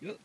Yep.